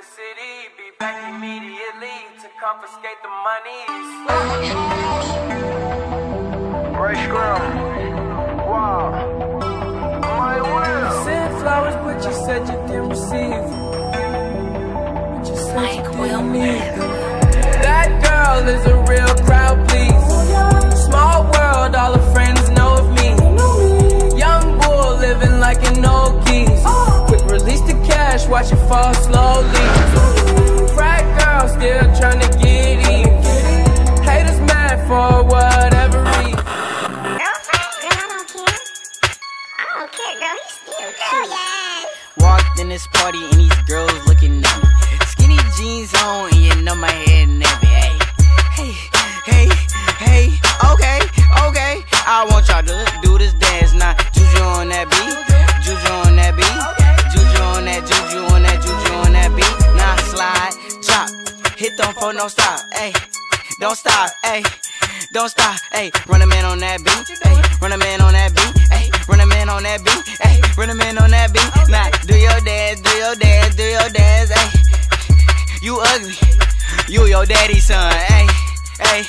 the city. Be back immediately to confiscate the monies. Ray Scrum. Wow. My will. Sent flowers, but you said you didn't receive. But you said Mike you Will didn't need That girl is a real crowd, please. Small world, all her friends know of me. Young bull living like an old geese. Quick release the cash, watch it fall slowly. Girl. He's still girl, yes. Walked in this party and these girls looking at me. Skinny jeans on and you know my head nappy. Hey, hey, hey, hey. Okay, okay. I want y'all to do this dance now. Juju on that beat, juju on that beat, juju on that, juju on that, juju on that beat. Now slide, drop, hit them for no stop. Hey, don't stop. Hey. Don't stop, ayy, run a man on that beat, ayy, run a man on that beat, that beat, ayy, run a man on that beat. Now, do your dance, do your dance, do your dance, ayy. You ugly, you your daddy's son, ayy, ayy.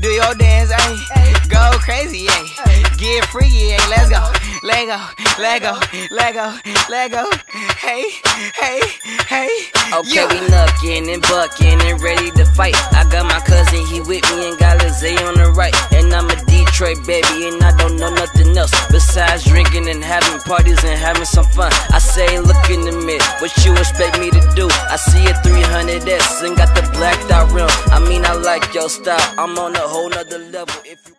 Do your dance, ayy. Go crazy, ayy. Get freaky, ayy. Let's go, let go, let go, let go, let go. Hey, hey, hey. Okay, yeah. we knuckin' and buckin' and ready to fight. I got my cousin, he with me and got Lizzie on the right. And I'm a Detroit baby, and I don't know nothing else besides drinking and having parties and having some fun. I say, look in the mirror, what you expect me to do? I see a 300S and got the blacked out rim. I mean, I like your style, I'm on a whole nother level. If you